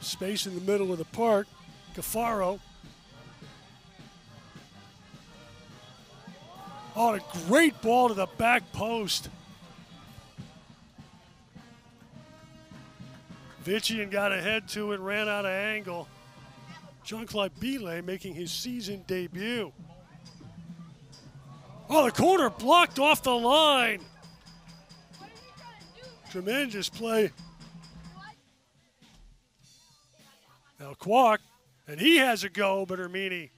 Space in the middle of the park. Cafaro. Oh, a great ball to the back post. Vichian got ahead to it, ran out of angle. Jean-Claude Bile making his season debut. Oh, the corner blocked off the line. Tremendous play. Now Kwok, and he has a go, but Hermini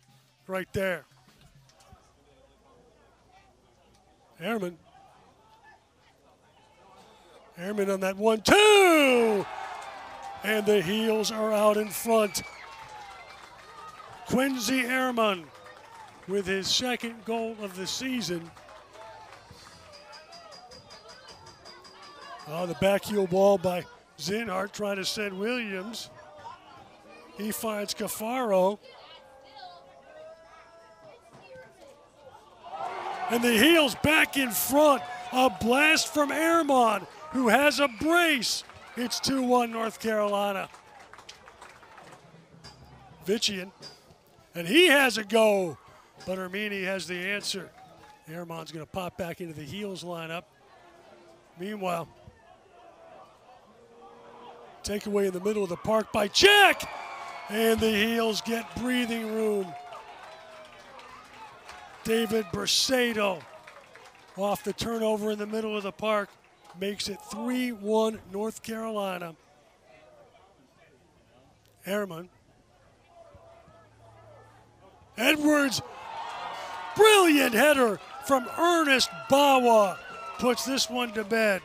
right there. Huerman. Huerman on that one, two! And the heels are out in front. Quincy Huerman with his second goal of the season. Oh, the back heel ball by Zinhart trying to send Williams. He finds Cafaro. And the heels back in front. A blast from Huerman, who has a brace. It's 2 1 North Carolina. Vitchian. And he has a go, but Hermini has the answer. Huerman's going to pop back into the heels lineup. Meanwhile, takeaway in the middle of the park by Jack. And the heels get breathing room. David Bersato off the turnover in the middle of the park makes it 3 1 North Carolina. Huerman. Edwards, brilliant header from Ernest Bawa puts this one to bed.